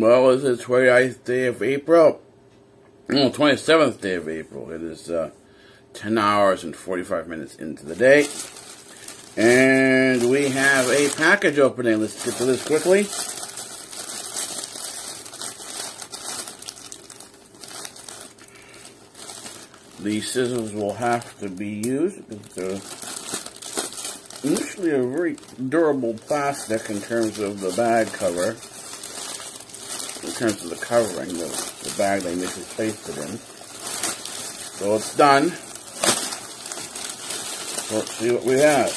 Well, it's the 29th day of April. No, 27th day of April. It is uh, 10 hours and 45 minutes into the day. And we have a package opening. Let's get to this quickly. These scissors will have to be used they're initially a very durable plastic in terms of the bag cover, in terms of the covering, the, the bag they initially placed it in. So it's done. Let's see what we have.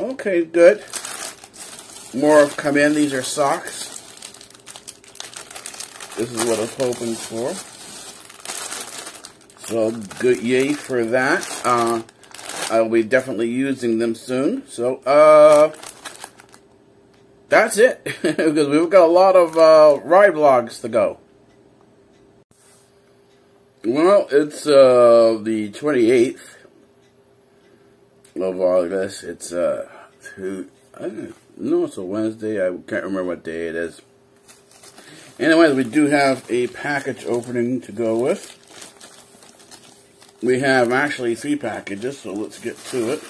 Okay, good. More have come in. These are socks. This is what I was hoping for. So good, yay for that. Uh, I'll be definitely using them soon. So uh, that's it because we've got a lot of uh, ride vlogs to go. Well, it's uh, the 28th of August. It's uh, two, I don't know, it's a Wednesday. I can't remember what day it is. Anyways, we do have a package opening to go with. We have actually three packages, so let's get to it.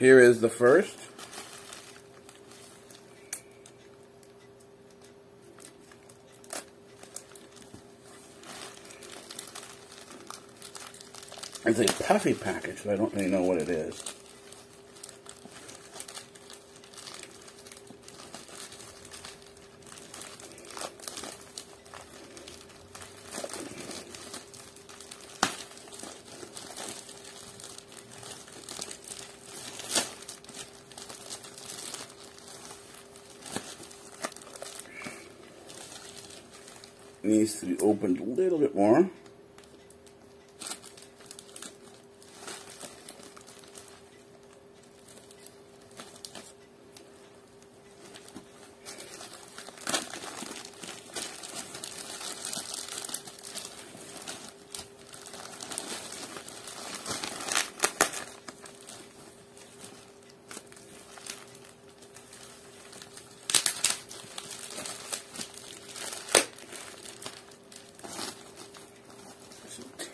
Here is the first. It's a puffy package, so I don't really know what it is. needs to be opened a little bit more.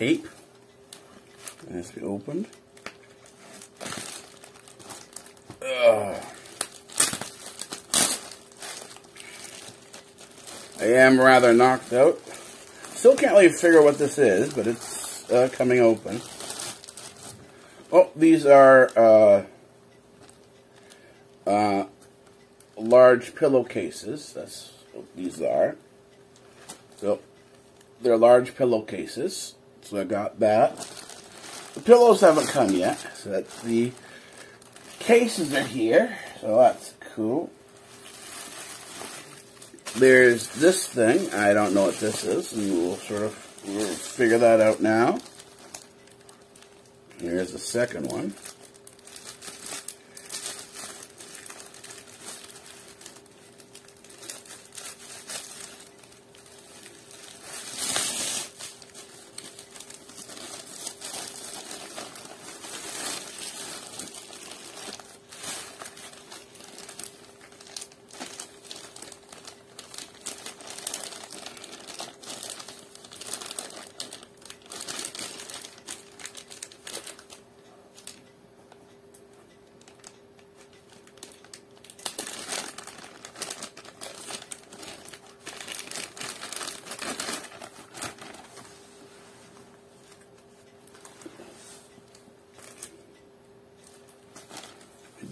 Tape. It has to be opened. Ugh. I am rather knocked out. Still can't really figure what this is, but it's uh, coming open. Oh, these are uh, uh, large pillowcases. That's what these are. So, they're large pillowcases. So I got that. The pillows haven't come yet, so that's the cases are here, so that's cool. There's this thing, I don't know what this is, and we'll sort of we'll figure that out now. Here's the second one.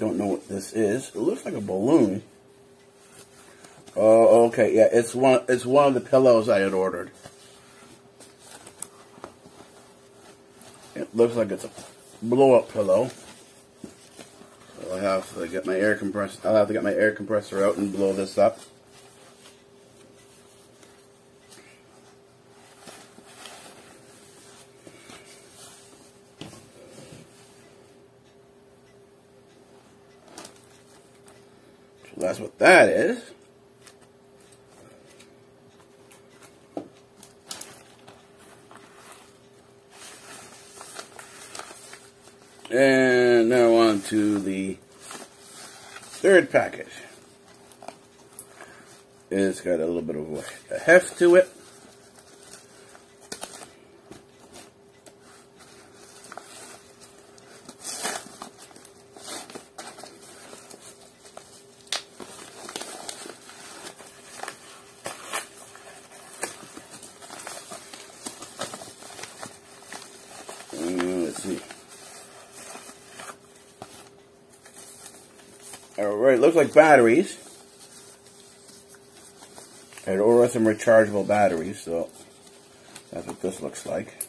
Don't know what this is. It looks like a balloon. Oh, okay, yeah, it's one. It's one of the pillows I had ordered. It looks like it's a blow-up pillow. So I have to get my air compressor. I'll have to get my air compressor out and blow this up. That's what that is. And now on to the third package. It's got a little bit of a heft to it. Alright, looks like batteries. I'd order some rechargeable batteries, so that's what this looks like.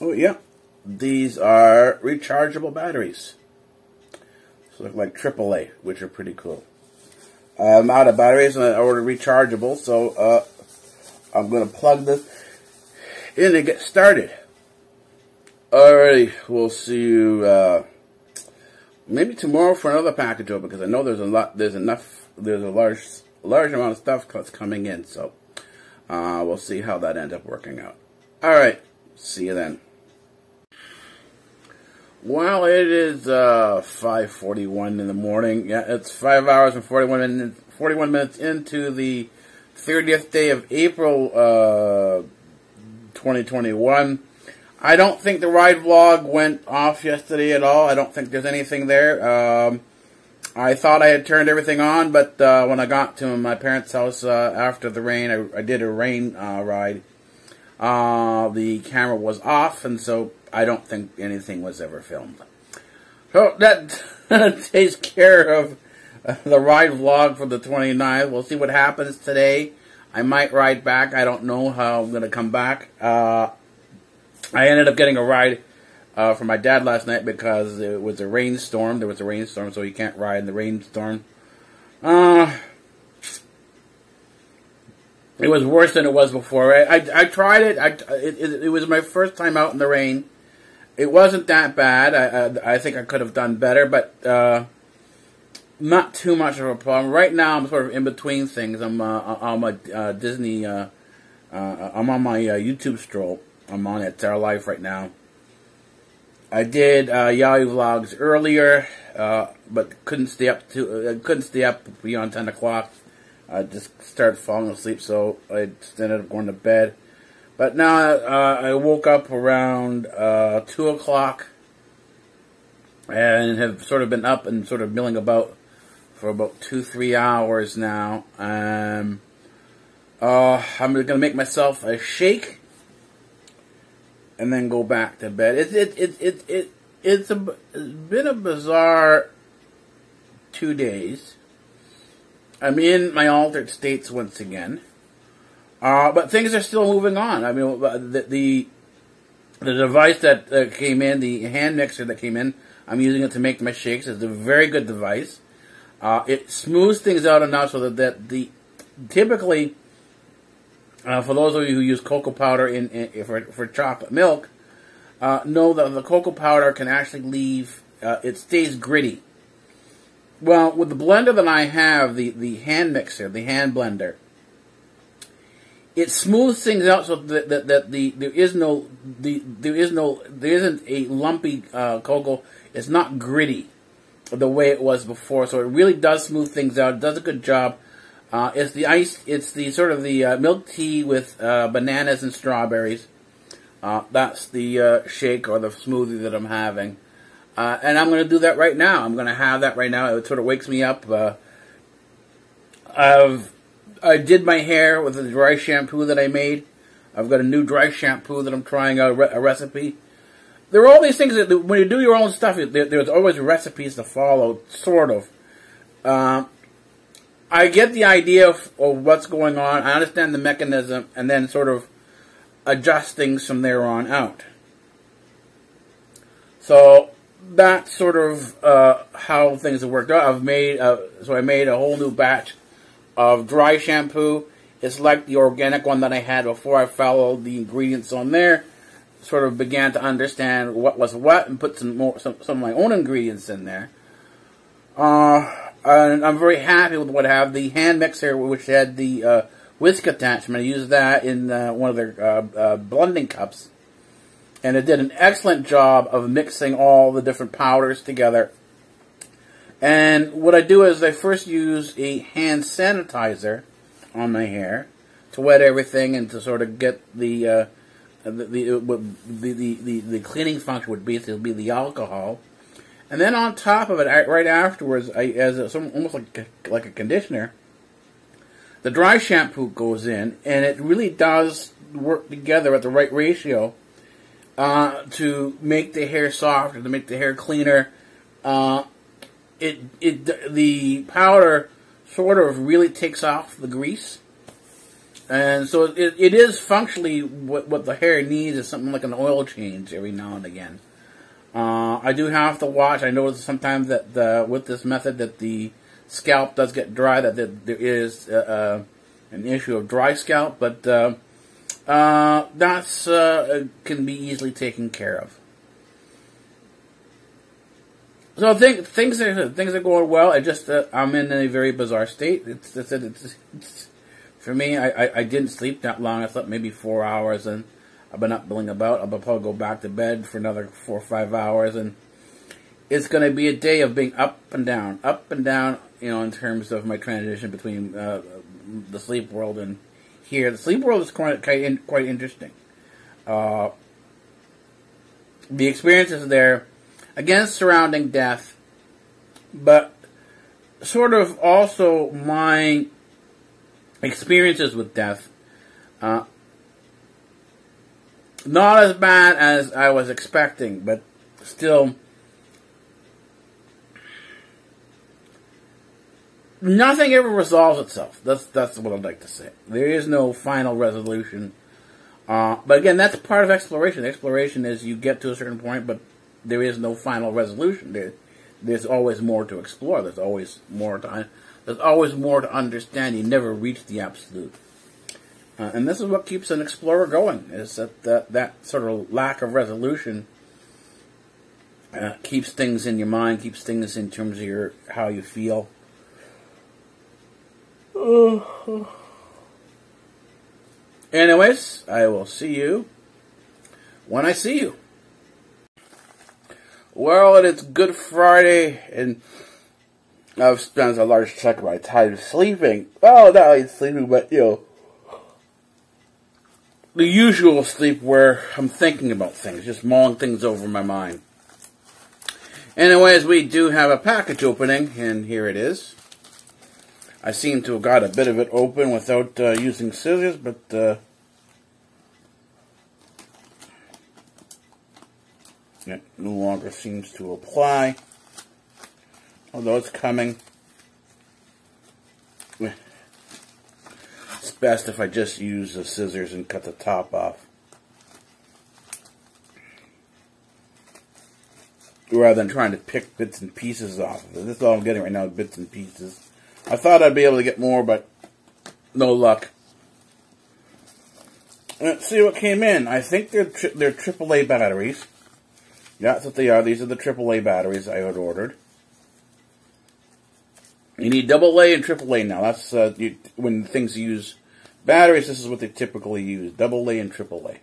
Oh, yeah. These are rechargeable batteries. So look like AAA, which are pretty cool. I'm out of batteries and I ordered rechargeable, so uh, I'm going to plug this in and get started. Alrighty, we'll see you uh, maybe tomorrow for another package open because I know there's a lot, there's enough, there's a large, large amount of stuff that's coming in, so uh, we'll see how that ends up working out. Alright, see you then. Well, it is uh, 5.41 in the morning. Yeah, it's 5 hours and 41 minutes, 41 minutes into the 30th day of April uh, 2021. I don't think the ride vlog went off yesterday at all. I don't think there's anything there. Um, I thought I had turned everything on, but uh, when I got to my parents' house uh, after the rain, I, I did a rain uh, ride. Uh, the camera was off, and so I don't think anything was ever filmed. So that takes care of uh, the ride vlog for the 29th. We'll see what happens today. I might ride back. I don't know how I'm going to come back. Uh, I ended up getting a ride uh, from my dad last night because it was a rainstorm. There was a rainstorm, so you can't ride in the rainstorm. Uh, it was worse than it was before. I, I, I tried it. I, it, it. it was my first time out in the rain it wasn't that bad. I, I, I think I could have done better, but uh, not too much of a problem. Right now, I'm sort of in between things. I'm uh, on my uh, Disney. Uh, uh, I'm on my uh, YouTube stroll. I'm on It's Our Life right now. I did YAWI vlogs earlier, but couldn't stay up to couldn't stay up beyond ten o'clock. I just started falling asleep, so I ended up going to bed. But now uh, I woke up around uh, 2 o'clock and have sort of been up and sort of milling about for about two, three hours now. Um, uh, I'm going to make myself a shake and then go back to bed. It, it, it, it, it, it's, a, it's been a bizarre two days. I'm in my altered states once again. Uh, but things are still moving on. I mean, uh, the the, the device that uh, came in, the hand mixer that came in, I'm using it to make my shakes. It's a very good device. Uh, it smooths things out enough so that, that the typically, uh, for those of you who use cocoa powder in, in for for chocolate milk, uh, know that the cocoa powder can actually leave. it stays gritty. Well, with the blender that I have, the the hand mixer, the hand blender it smooths things out so that, that, that the there is no the there is no there isn't a lumpy uh, cocoa. It's not gritty the way it was before. So it really does smooth things out. It does a good job. Uh, it's the ice. It's the sort of the uh, milk tea with uh, bananas and strawberries. Uh, that's the uh, shake or the smoothie that I'm having. and I'm going to do that right now. I'm going to have that right now. It sort of wakes me up. I've I did my hair with a dry shampoo that I made. I've got a new dry shampoo that I'm trying out, a recipe. There are all these things that when you do your own stuff, there, there's always recipes to follow, sort of. Uh, I get the idea of, of, what's going on. I understand the mechanism, and then sort of adjust things from there on out. So that's sort of uh, how things have worked out. I've made uh, so I made a whole new batch of dry shampoo. It's like the organic one that I had before I followed the ingredients on there. Sort of began to understand what was what and put some more some, some of my own ingredients in there. Uh, and I'm very happy with what I have. The hand mixer, which had the uh, whisk attachment. I used that in uh, one of their uh, uh, blending cups, and it did an excellent job of mixing all the different powders together. And what I do is I first use a hand sanitizer on my hair to wet everything and to sort of get the uh, the, the, the, the, the, the cleaning function would be to be the alcohol. And then on top of it, right afterwards, I, as a, some, almost like a, like a conditioner, the dry shampoo goes in, and it really does work together at the right ratio uh, to make the hair softer, to make the hair cleaner. Uh, it it the powder sort of really takes off the grease, and so it, it is functionally what what the hair needs is something like an oil change every now and again. Uh, I do have to watch. I notice sometimes that the, with this method that the scalp does get dry, that there is uh, uh, an issue of dry scalp, but uh, uh that's uh, can be easily taken care of. So think, things are things are going well. I just uh, I'm in a very bizarre state. It's, it's, it's, it's for me. I, I, I didn't sleep that long. I slept maybe four hours, and I've been up billing about. I'll probably go back to bed for another four or five hours, and it's going to be a day of being up and down, up and down, you know, in terms of my transition between uh, the sleep world and here. The sleep world is quite quite, quite interesting. Uh, the experiences there, again, surrounding death, but sort of also my experiences with death. Uh, not as bad as I was expecting, but still nothing ever resolves itself. That's that's what I'd like to say. There is no final resolution. Uh, but again, that's part of exploration. Exploration is you get to a certain point, but there is no final resolution. There, there's always more to explore. There's always more to there's always more to understand. You never reach the absolute. Uh, and this is what keeps an explorer going, is that that, that sort of lack of resolution uh, keeps things in your mind, keeps things in terms of your how you feel. Anyways, I will see you when I see you. Well, it's Good Friday, and I've spent a large chunk of my time sleeping. Well, not only sleeping, but, you know, the usual sleep where I'm thinking about things, just mulling things over in my mind. Anyways, we do have a package opening, and here it is. I seem to have got a bit of it open without uh, using scissors, but uh, it no longer seems to apply. Although it's coming. It's best if I just use the scissors and cut the top off. Rather than trying to pick bits and pieces off of it. This is all I'm getting right now, bits and pieces. I thought I'd be able to get more, but no luck. Let's see what came in. I think they're tri they're AAA batteries. That's what they are. These are the AAA batteries I had ordered. You need double A and AAA now. That's uh, you, when things use batteries. This is what they typically use: double A and triple A.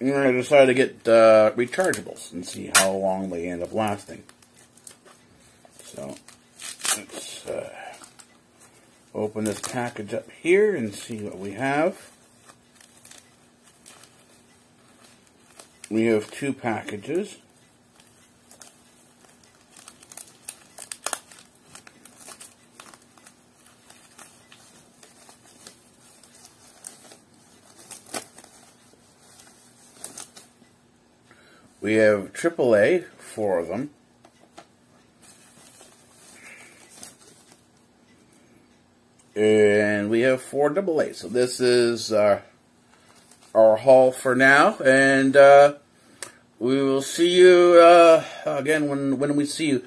And I decided to get uh, rechargeables and see how long they end up lasting. So, let's uh, open this package up here and see what we have. We have two packages. We have AAA, four of them. And we four AA. So this is uh, our haul for now. And uh, we will see you uh, again when, when we see you.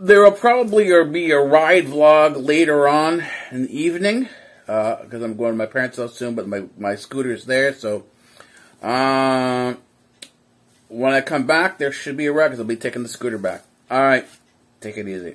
There will probably be a ride vlog later on in the evening because uh, I'm going to my parents' house soon, but my, my scooter's there, so um, when I come back, there should be a rug. 'cause I'll be taking the scooter back. All right, take it easy.